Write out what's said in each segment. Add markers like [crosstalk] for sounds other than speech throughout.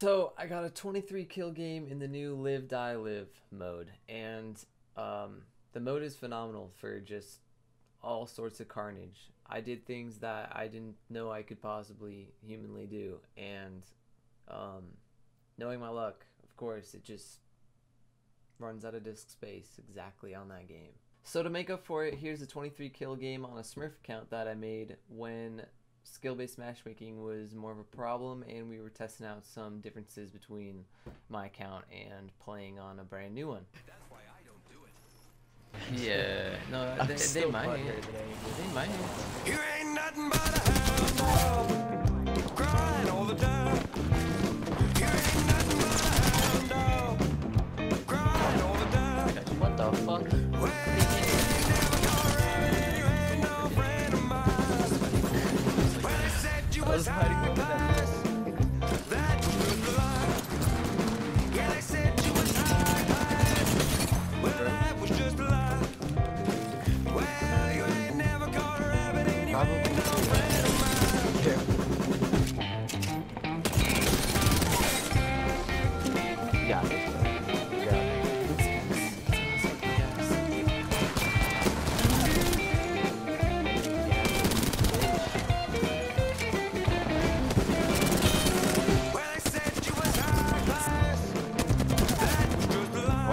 So I got a 23 kill game in the new Live Die Live mode, and um, the mode is phenomenal for just all sorts of carnage. I did things that I didn't know I could possibly humanly do, and um, knowing my luck, of course, it just runs out of disk space exactly on that game. So to make up for it, here's a 23 kill game on a Smurf account that I made when skill-based matchmaking was more of a problem and we were testing out some differences between my account and playing on a brand new one. Yeah, no, they, they might. They might. I was hiding over that.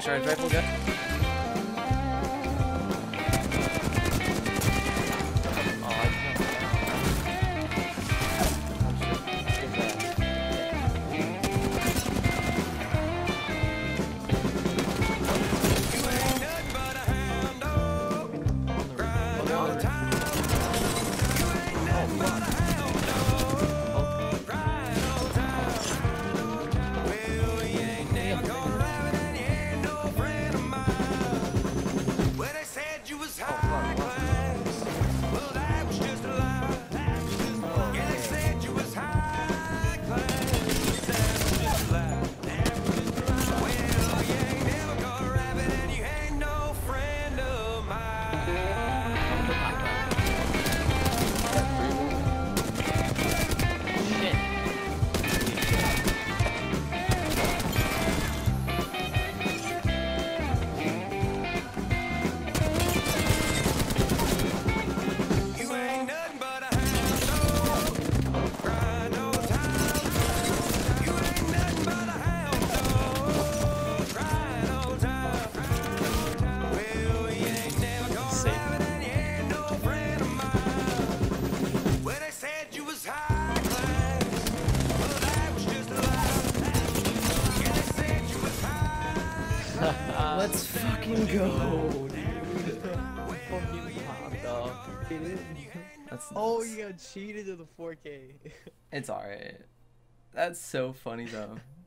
charge rifle guy. you was high class. Well, that was just a lie. Yeah, they said you was high class. You ain't never and you ain't no friend of mine. Let's fucking go, dude. fucking hot dog. That's Oh, nuts. you got cheated to the 4K. It's alright. That's so funny though. [laughs]